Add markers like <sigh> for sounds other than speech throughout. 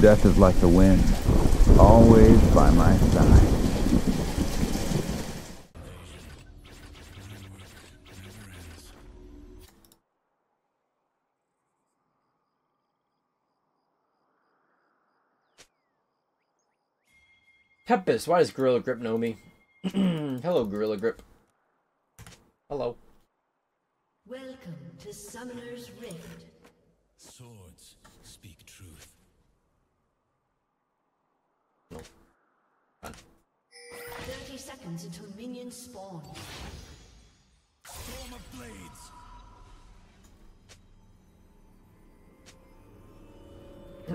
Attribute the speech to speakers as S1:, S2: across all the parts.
S1: Death is like the wind, always by my side.
S2: Tempest, why does Gorilla Grip know me? <clears throat> Hello, Gorilla Grip. Hello.
S3: Welcome to Summoner's Rift.
S4: Swords speak truth.
S2: No. Fine.
S3: 30 seconds until minions spawn.
S4: Storm of blades.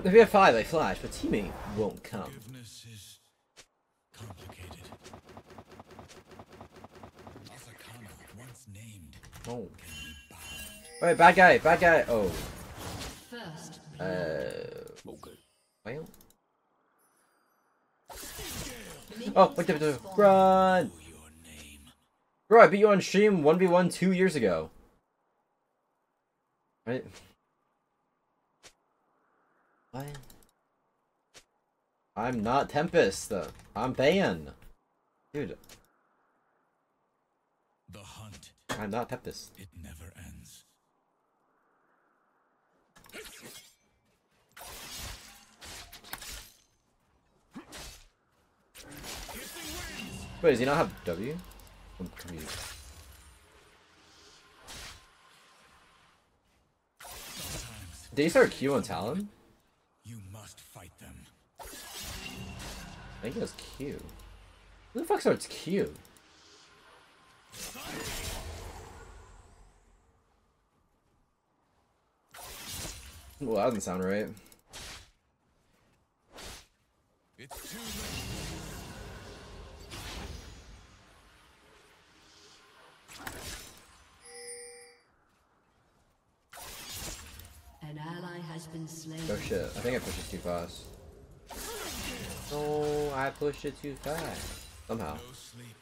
S2: If you have five, they flash, but teammate won't come.
S4: Forgiveness is complicated. Azakana, once named,
S2: Oh.
S4: can be bound.
S2: Wait, bad guy, bad guy. Oh.
S3: First,
S2: Uh.
S4: Okay.
S2: Well. Oh, wait, wait,
S3: have
S2: wait, run!
S4: Know your name.
S2: Bro, I beat you on stream 1v1 two years ago. Right? What? I'm not Tempest. I'm Ban. Dude,
S4: The hunt,
S2: I'm not Tempest.
S4: it never ends.
S2: Wait, does he not have W? I'm confused. Did he start Q on Talon?
S4: you must fight them.
S2: I think it was Q. Who the fuck starts Q? Well, that doesn't sound right.
S4: It's too late.
S3: Been slain.
S2: Oh shit, I think I pushed it too fast. Oh, I pushed it too fast. Somehow.
S4: No sleep.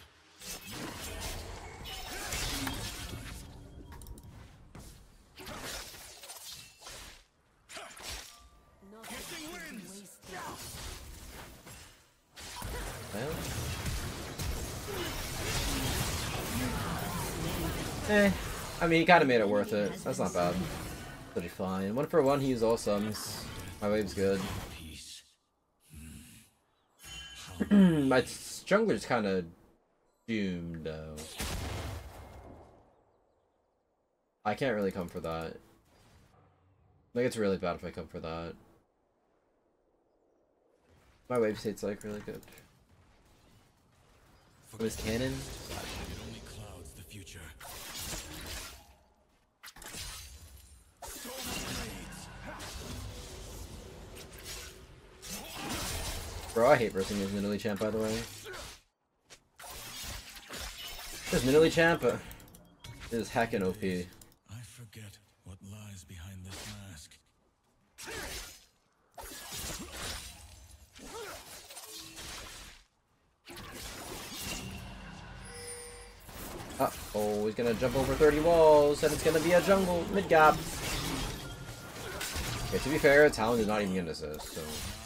S2: Well. Eh. I mean, he kind of made it worth it. That's not bad. Pretty fine. One for one, he used all. My wave's good. <clears throat> My jungler's kind of doomed, though. I can't really come for that. Like, it's really bad if I come for that. My wave state's, like, really good. Was cannon? Bro, I hate versing his Nidalee champ, by the way. This Nidalee champ uh, is heckin' OP.
S4: I forget what lies behind this mask.
S2: Uh oh, he's gonna jump over 30 walls, and it's gonna be a jungle mid gap. Okay, to be fair, Talon did not even get an assist, so.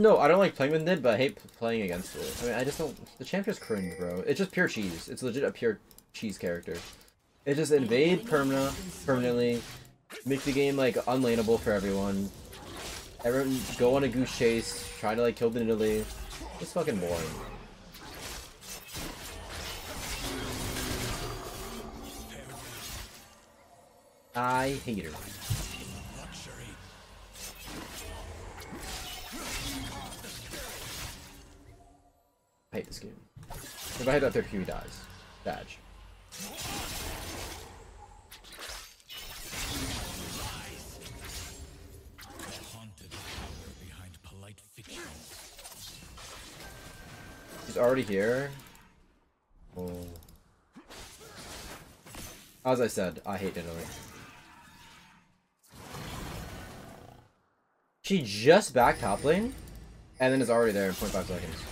S2: No, I don't like playing with Nid, but I hate playing against it. I mean, I just don't. The champ just cringe, bro. It's just pure cheese. It's legit a pure cheese character. It just invade perma permanently, make the game like unlaneable for everyone. Everyone go on a goose chase, try to like kill the Nidalee. It's fucking boring. I hate her. Hate this game. If I hit that third Q, he dies. Badge. He's already here. Oh. As I said, I hate Nidalee. She just back top lane, and then is already there in 0.5 seconds.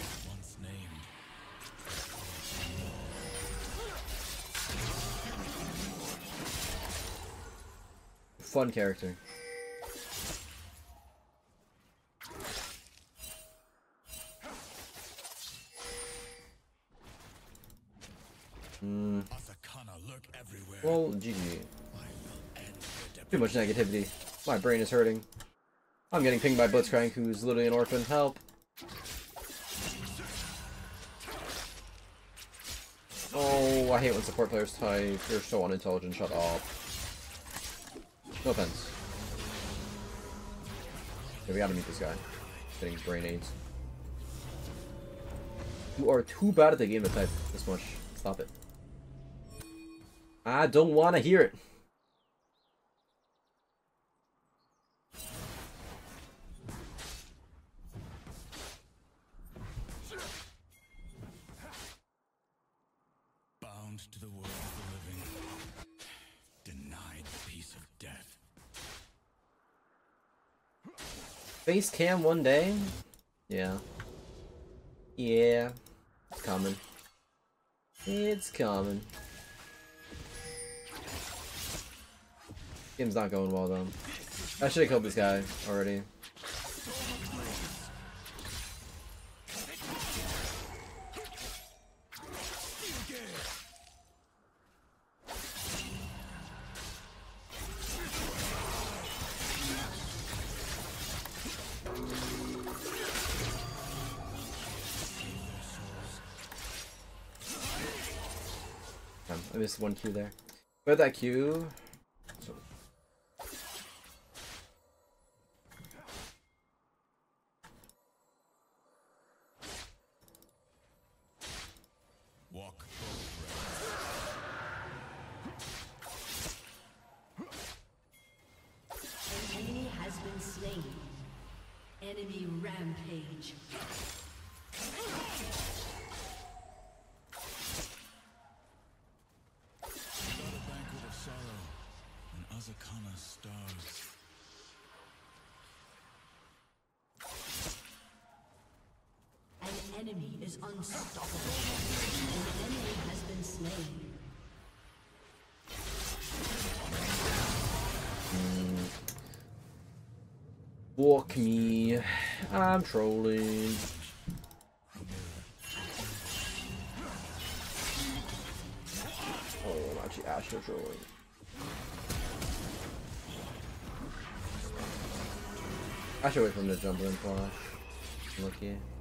S2: Fun character.
S4: Everywhere.
S2: Well, GG. Too much negativity. My brain is hurting. I'm getting pinged by Blitzcrank, who's literally an orphan. Help. Oh, I hate when support players type. You're so unintelligent. Shut up. No offense. Okay, we gotta meet this guy. Getting brain aids. You are too bad at the game to type this much. Stop it. I don't want to hear it.
S4: bound to the world of the living, the of death.
S2: Face cam one day? Yeah. Yeah. It's coming. It's coming. Game's not going well though. I should have killed this guy already. Missed one Q there. But that Q. So,
S4: Walk both roads.
S3: An enemy has been slain. Enemy rampage.
S4: Not a banquet of sorrow, and Azakana starves.
S3: An enemy is unstoppable. An enemy has been slain.
S2: Walk me. I'm trolling. Oh, I'm actually Astro trolling. I should wait for him to jump in flash. Lucky.
S4: A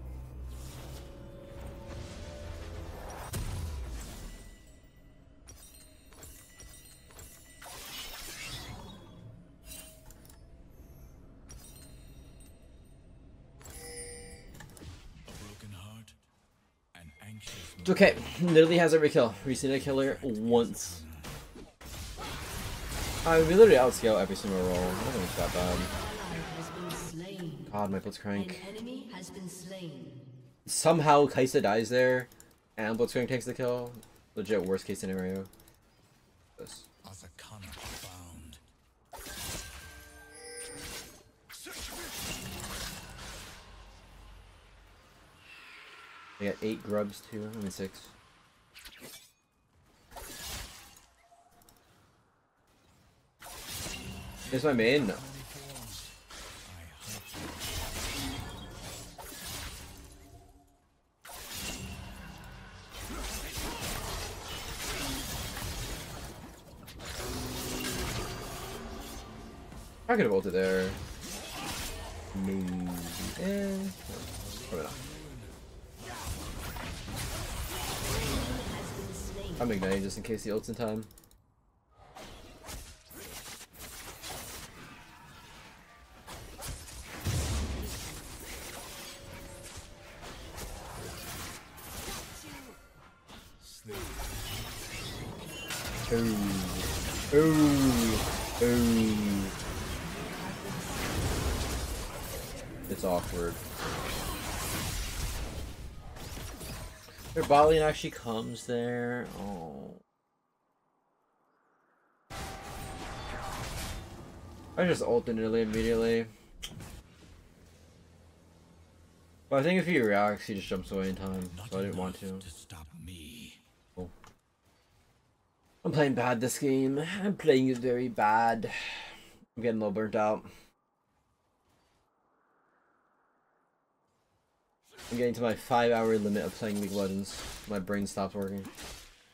S2: It's okay. Literally has every kill. We've seen a killer once. I mean, we literally outscale every single roll. Nothing's that bad.
S3: Ally has been slain.
S2: God, my
S3: An
S2: Blitzcrank.
S3: enemy has been slain.
S2: Somehow Kaisa dies there, and Blitzcrank takes the kill. Legit worst case scenario. Got eight grubs too. I mean six. Is my main? No.
S4: I
S2: could have ulted there. Maybe. Eh. Probably not. I'm igniting just in case he ults in time. Balian actually comes there. Oh. I just ulted nearly immediately. But I think if he reacts, he just jumps away in time, so I didn't want to.
S4: to stop me.
S2: I'm playing bad this game. I'm playing it very bad. I'm getting a little burnt out. I'm getting to my five hour limit of playing League of Legends. My brain stops working.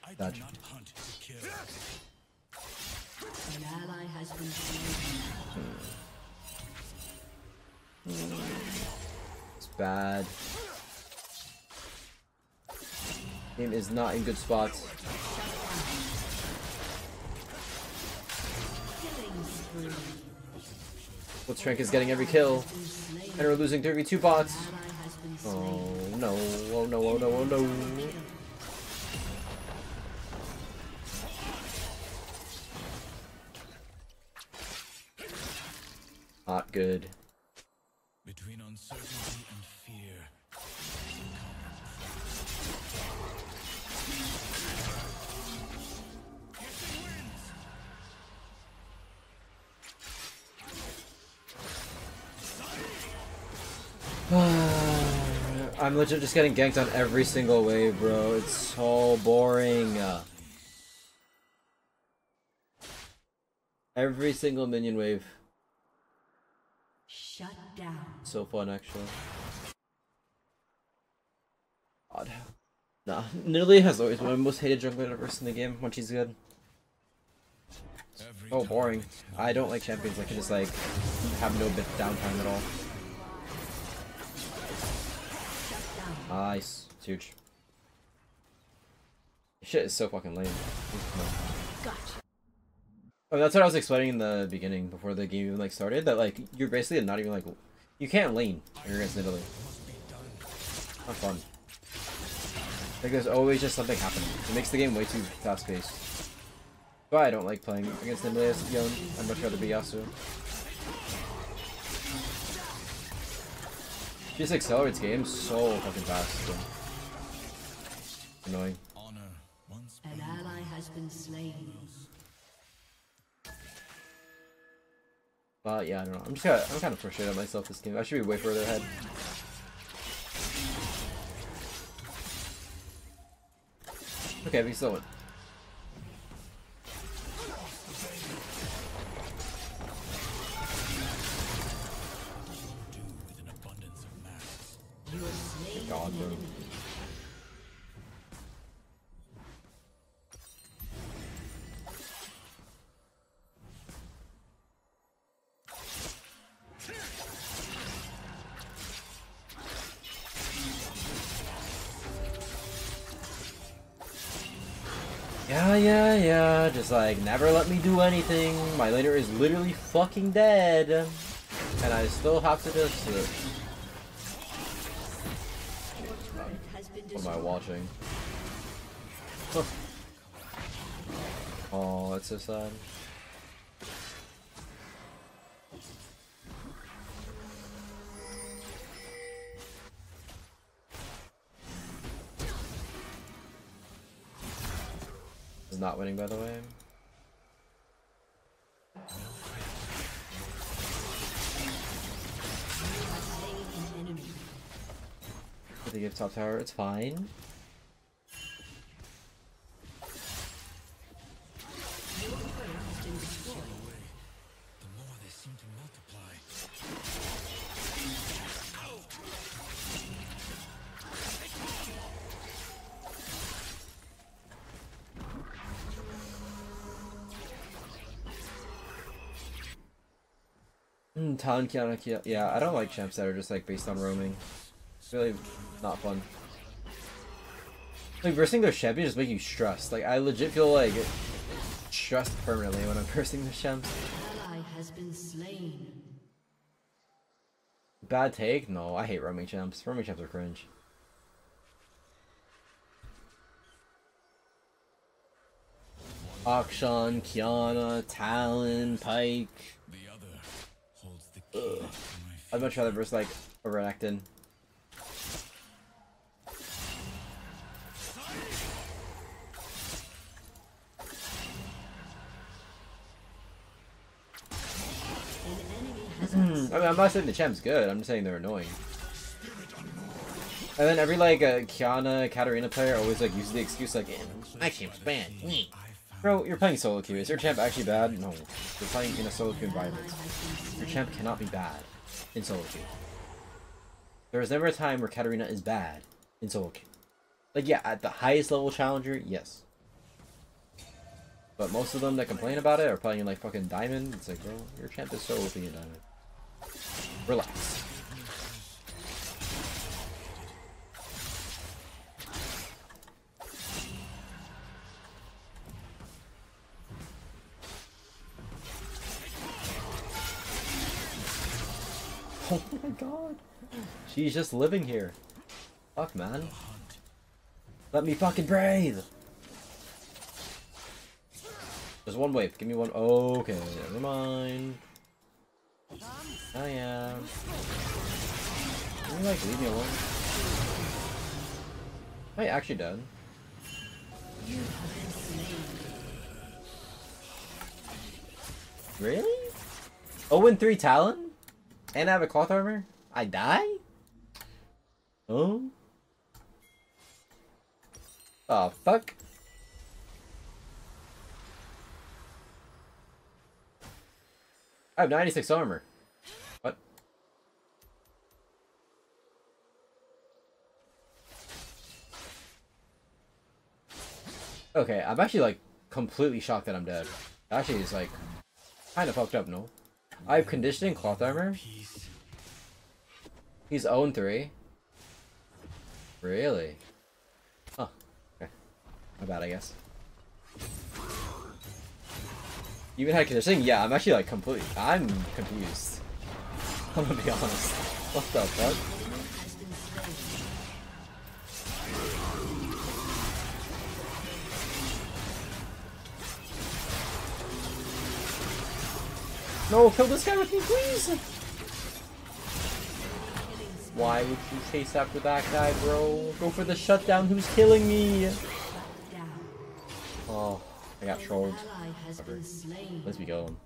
S4: I
S2: Gotcha.
S4: do not hunt to kill.
S3: An ally has been.
S2: It's bad. Game is not in good spots.
S3: Killing spree.
S2: Blitzcrank is getting every kill. And we're losing 32 bots. Oh no, oh no, oh no, oh no. Not good. I'm legit just getting ganked on every single wave, bro. It's so boring. Every single minion wave.
S3: Shut down.
S2: So fun, actually. God. Nah, Nidalee has always been my most hated jungler ever in the game when she's good.
S4: Every
S2: Oh, boring. I don't like champions that can just like have no bit downtime at all. Nice. It's huge. Shit is so fucking lame.
S3: Gotcha.
S2: Oh, that's what I was explaining in the beginning before the game even like started. That like you're basically not even like you can't lane against Nidalee.
S4: must be done.
S2: Not fun. Like there's always just something happening. It makes the game way too fast paced. But I don't like playing against Nidalee as young. I'd much rather be Yasuo. She just accelerates games so fucking fast. so. Annoying.
S4: Honor once
S3: An ally has been slain.
S2: But yeah, I don't know. I'm just kind of, I'm kind of frustrated at myself this game. I should be way further ahead. Okay, we still win. God, bro. Yeah, yeah, yeah. Just like never let me do anything. My laner is literally fucking dead, and I still have to just. What am I watching? Oh, that's so sad. Is not winning, by the way. They give top tower. It's fine.
S3: Your turret has been destroyed.
S4: The more they seem to multiply.
S2: Mm, Talon, Qiyana, Kia. Yeah, I don't like champs that are just like based on roaming. It's really not fun. Like versing their champion just make you stressed. Like I legit feel like stressed permanently when I'm <laughs> versing the champs.
S3: Ally has been slain.
S2: Bad take? No, I hate roaming champs. Roaming champs are cringe. Akshan, Qiyana, Talon, Pyke.
S4: The other holds the key
S2: I'd much rather verse like a Renekton.
S3: Been
S2: I mean, I'm not saying the champ's good. I'm just saying they're annoying. And then every like uh, Qiyana, Katarina player always like uses the excuse like, "Eh, "My champ's bad." Nyeh."
S4: I found
S2: Bro, you're playing solo queue. Is your champ actually bad? No. You're playing in a solo queue environment. Your champ cannot be bad in solo queue. There is never a time where Katarina is bad in solo queue. Like, yeah, at the highest level challenger, yes. But most of them that complain about it are playing in like fucking diamond. It's like, bro, your champ is so OP in diamond. Relax. Oh my god. She's just living here. Fuck, man. Let me fucking breathe. There's one wave. Give me one. Okay, never mind. Oh yeah. Can you like leave me alone? Am I actually dead? Really? Oh, and 3 Talon? And I have a cloth armor? I die? Oh? Oh, fuck. I have 96 armor. What? Okay, I'm actually like completely shocked that I'm dead. Actually, it's like kind of fucked up, no? I have conditioning cloth armor. He's 0 3. Really? Oh, okay. My bad, I guess. Even had conditioning? Yeah, I'm actually like completely. I'm confused. <laughs> I'm gonna be honest. What the fuck? No, kill this guy with me, please! Why would you chase after that guy, bro? Go for the shutdown who's killing me! I got trolled.
S3: Ally has been slain.
S2: Let's be going.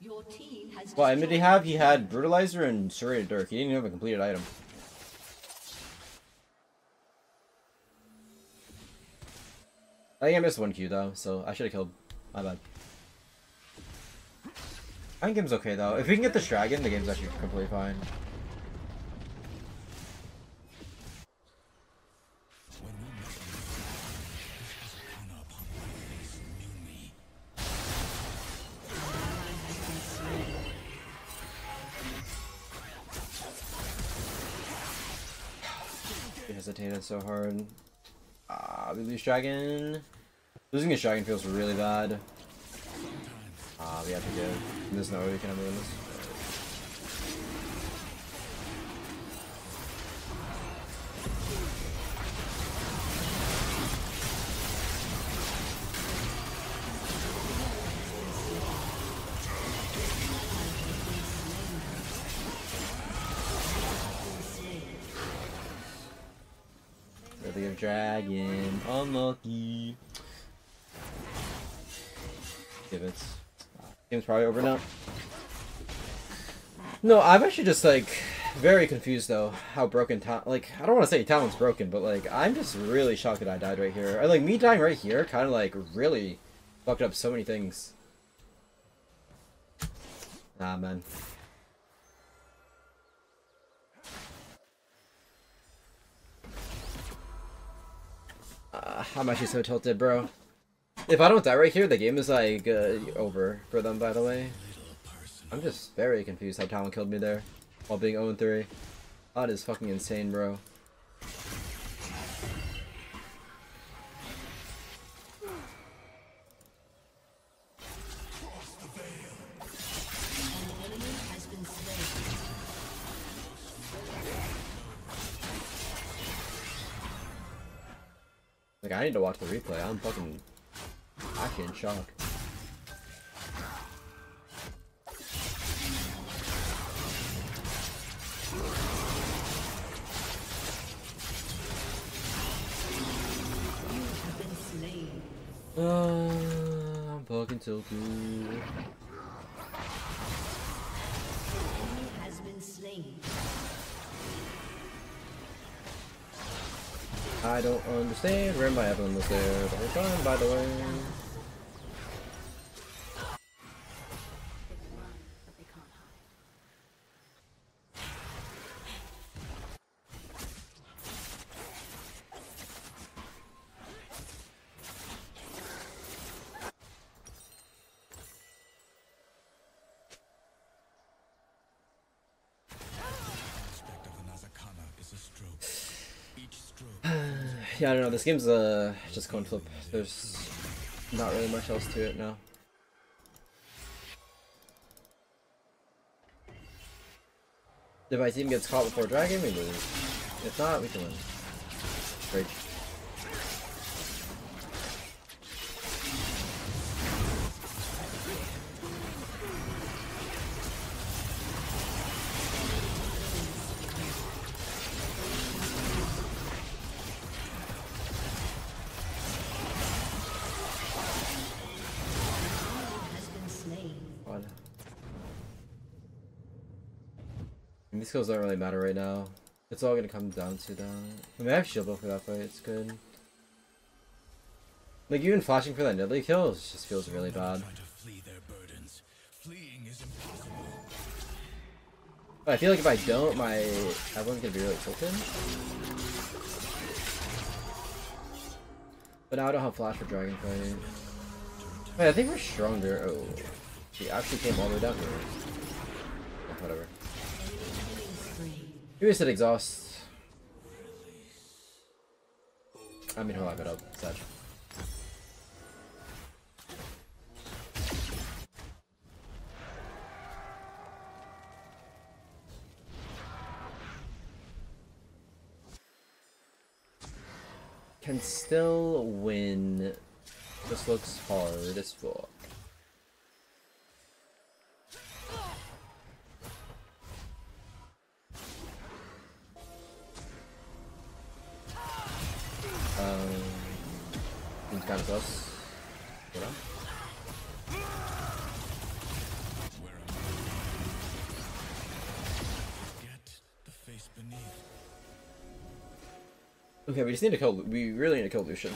S3: Your team has
S2: What item did he have? He had Brutalizer and Serrated Dirk. He didn't even have a completed item. I think I missed one Q though, so I should have killed. My bad. I think game's okay though. If we can get this dragon, the game's actually completely fine. So hard. Ah, we lose dragon. Losing a dragon feels really bad. Ah, we have to give. There's no way we can win this. Dragon. Unlucky. Give. Game's probably over now. No, I'm actually just like very confused though how broken Tal like I don't want to say Talon's broken, but like I'm just really shocked that I died right here. Or, like me dying right here kind of like really fucked up so many things. Nah, man. Uh, I'm actually so tilted, bro. If I don't die right here, the game is like uh, over for them. By the way, I'm just very confused how Talon killed me there while being 0 3. That is fucking insane, bro. Need to watch the replay. I'm fucking actually in shock. Uh, I'm fucking so good. I don't understand where my Evelynn was there the whole time, by the way. Yeah, I don't know. This game's uh just coin flip. There's not really much else to it now. If my team gets caught before dragon, we lose. If not, we can win. Great. These skills don't really matter right now. It's all gonna come down to that. I mean, I have shield Bow for that fight. It's good. Like even flashing for that Nidalee kill just feels really bad.
S4: try to flee their burdens. Fleeing is impossible.
S2: But I feel like if I don't, my everyone's gonna be really tilted. But now I don't have flash for dragon fight. Wait, I think we're stronger. Oh, she actually came all the way down here. Whatever. Maybe said exhaust. I mean, he'll have it up. Such. Can still win. This looks hard as fuck.
S4: Beneath.
S2: Okay, we just need to kill. We really need to kill Lucian.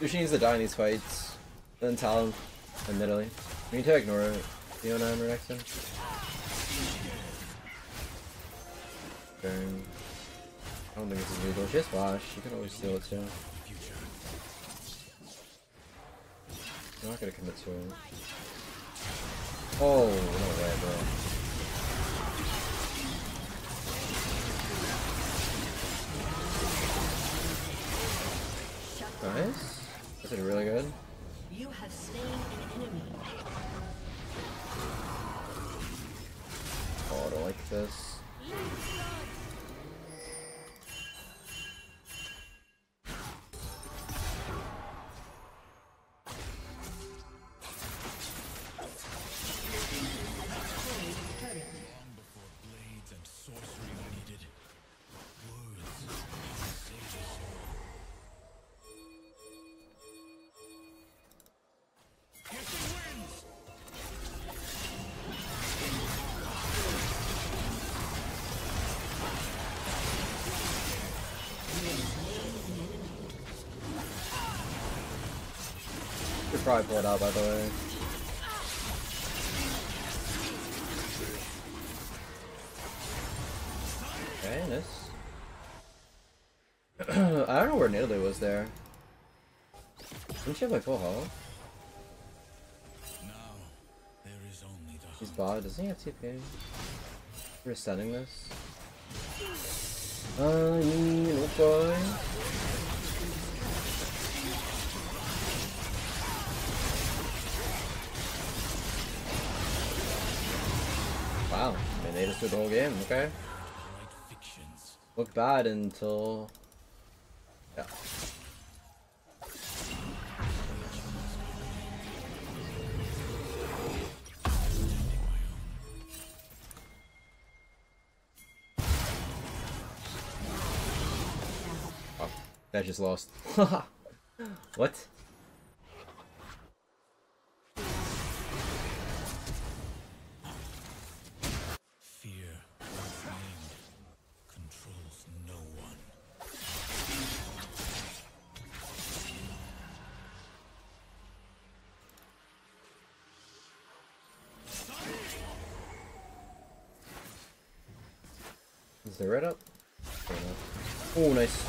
S2: Lucian needs to die in these fights. Then Talon and Nidalee. We need to ignore Fiora and Renekton. Burn. I don't think this is legal. She has flash. You can always steal it too. I'm not gonna commit to him. Oh, no way, bro. Nice. This is really good.
S3: You have slain an enemy.
S2: Oh, I don't like this. Probably pull it out, by the way. Okay, nice. <clears throat> I don't know where Nidalee was there. Didn't she have like full health? He's bot. Doesn't he have TP? We're setting this. Uh, you boy. Wow, they made us through the whole game. Okay, look bad until yeah. Oh, that just lost. <laughs> what? Is there red up? Oh, nice.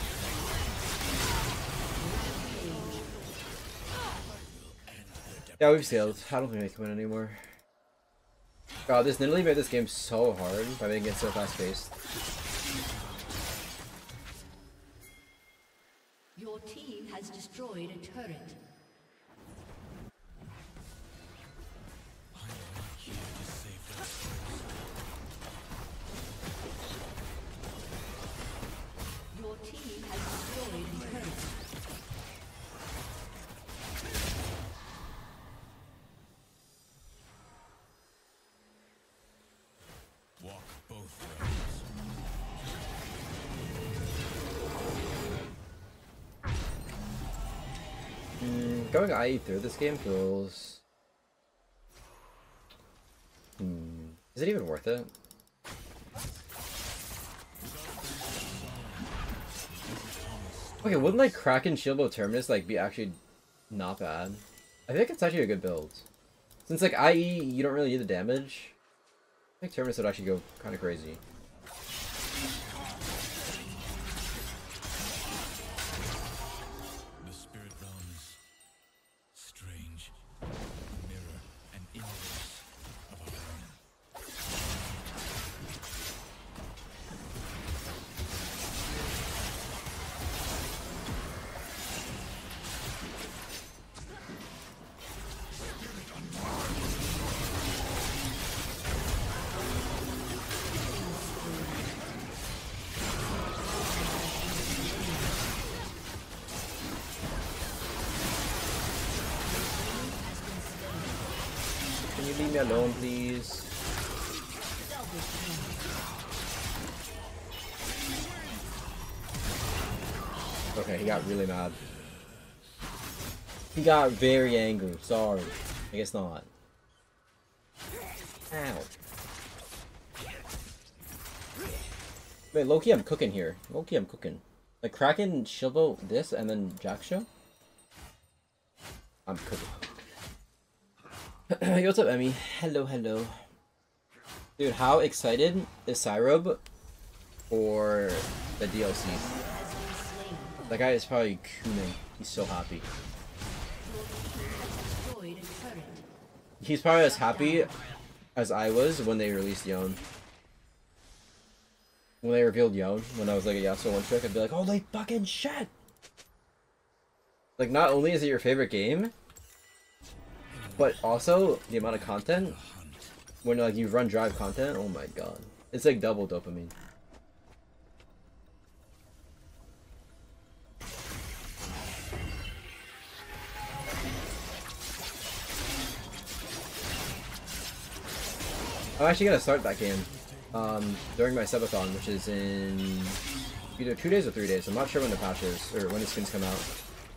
S2: Yeah, we've sailed. I don't think they can win anymore. God, this Nidalee made this game so hard by making it so fast IE through this game feels. Hmm. Is it even worth it? Okay, wouldn't like Kraken Shieldbow Terminus like be actually not bad? I think it's actually a good build. Since like IE, you don't really need the damage. I think Terminus would actually go kind of crazy. You leave me alone, please? Okay, he got really mad. He got very angry. Sorry. I guess not. Ow. Wait, Loki, I'm cooking here. Loki, I'm cooking. Like Kraken, Shieldbow, this, and then Jak'Sho? I'm cooking. <clears throat> Hey, what's up, Emmy? Hello, hello. Dude, how excited is Syrob for the DLC? That guy is probably cooning. He's so happy. He's probably as happy as I was when they released Yone. When they revealed Yone, when I was like a Yasuo one trick, I'd be like, holy fucking shit! Like, not only is it your favorite game, but also the amount of content, when like you run drive content, oh my god. It's like double dopamine. I'm actually gonna start that game um, during my subathon, which is in either two days or three days. I'm not sure when the patch is or when the skins come out.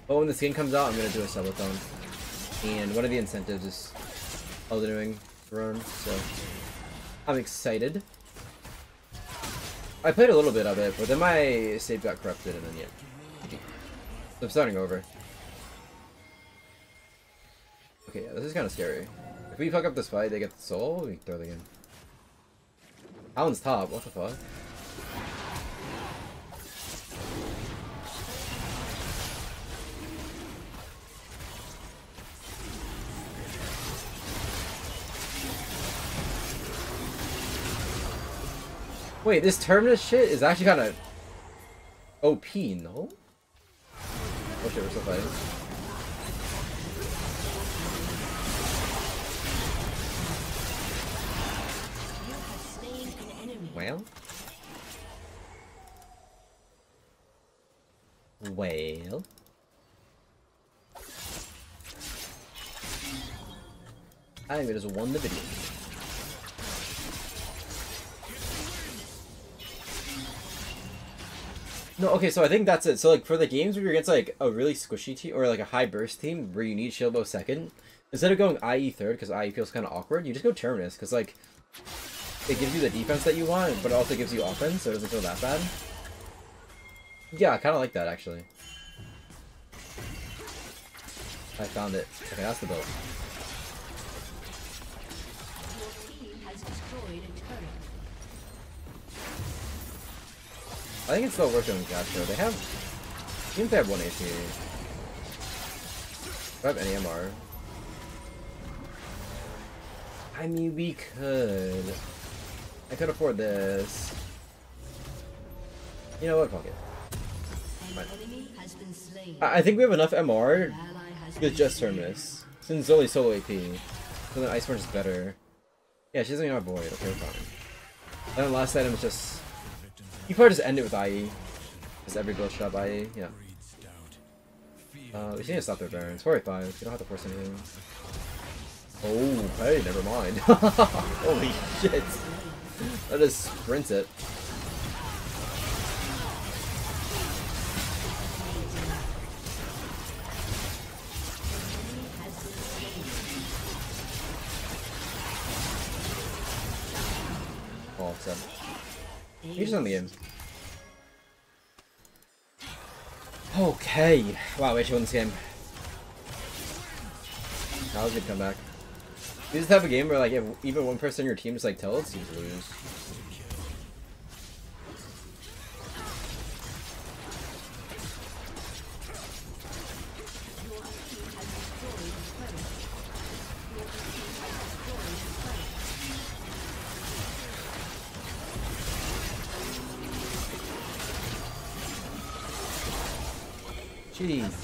S2: But when the skin comes out, I'm gonna do a subathon, and one of the incentives is Elden Ring run. So I'm excited. I played a little bit of it, but then my save got corrupted, and then yeah, so I'm starting over. Okay, yeah, this is kind of scary. If we fuck up this fight, they get the soul, we throw the game. Alan's top, what the fuck? Wait, this Terminus shit is actually kind of OP, no? Oh shit, we're still fighting. Well. Well. I think we just won the video. No, okay, so I think that's it. So like for the games where you're against like a really squishy team or like a high burst team where you need shield Shieldbow second, instead of going IE third because IE feels kind of awkward, you just go Terminus because like it gives you the defense that you want, but also gives you offense, so it doesn't feel that bad. Yeah, I kind of like that actually. I found it. Okay, that's the build. I think it's still working going Gastro. They have seems they have one AP. Do I have any MR? I mean we could. I could afford this. You know what, fuck it. I I think we have enough MR with just. Terminus. Since Zoe's solo AP. So then Iceborn is better. Yeah, she doesn't even have Void. Okay, fine. And last item is just... You probably just end it with IE. Just every build shot IE. Yeah. Uh, we need to stop their Barons. 45. You don't have to force anything. Oh, hey, never mind. <laughs> Holy shit. I just sprint it. Oh, seven. He's on the game. Okay. Wow, we actually won this game. That was a good comeback. You just type of game where like if even one person on your team just like tells you to lose.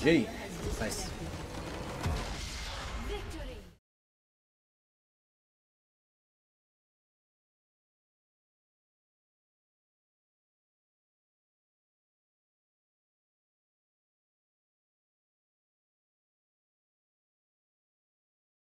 S2: Nice.